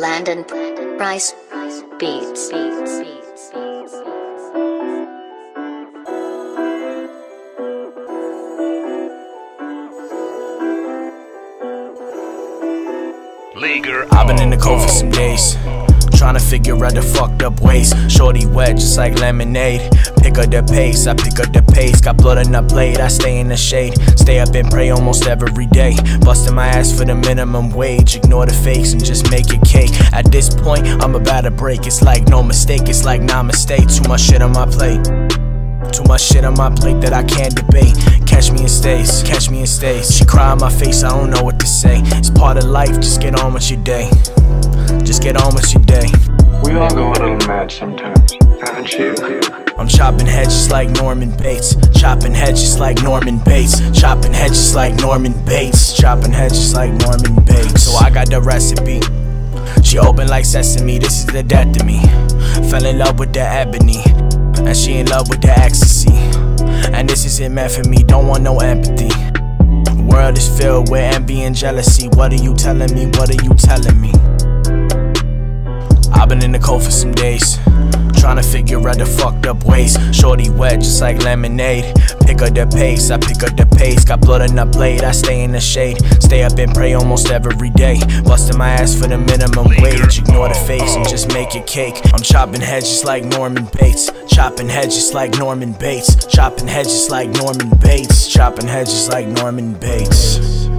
Landon Price Beats. I've been in the cold for some days. Trying to figure out the fucked up ways. Shorty wet, just like lemonade. Pick up the pace, I pick up the pace. Got blood in the blade, I stay in the shade. Stay up and pray almost every day. Busting my ass for the minimum wage. Ignore the fakes and just make it cake. At this point, I'm about to break. It's like no mistake, it's like not mistake. Too much shit on my plate. Too much shit on my plate that I can't debate. Catch me in stays, catch me in stays. She cry in my face, I don't know what to say. It's part of life, just get on with your day. Just get on with your day. We all go a little mad sometimes, haven't you? I'm chopping heads just like Norman Bates. Chopping heads just like Norman Bates. Chopping heads just like Norman Bates. Chopping heads just like Norman Bates. So I got the recipe. She open like sesame, this is the death to me. Fell in love with the ebony, and she in love with the ecstasy. And this isn't meant for me, don't want no empathy. World is filled with envy and jealousy. What are you telling me? What are you telling me? Been in the cold for some days. Trying to figure out the fucked up ways. Shorty wet, just like lemonade. Pick up the pace, I pick up the pace. Got blood on the blade, I stay in the shade. Stay up and pray almost every day. Busting my ass for the minimum wage. Ignore the face and just make it cake. I'm chopping heads just like Norman Bates. Chopping heads just like Norman Bates. Chopping heads just like Norman Bates. Chopping heads just like Norman Bates.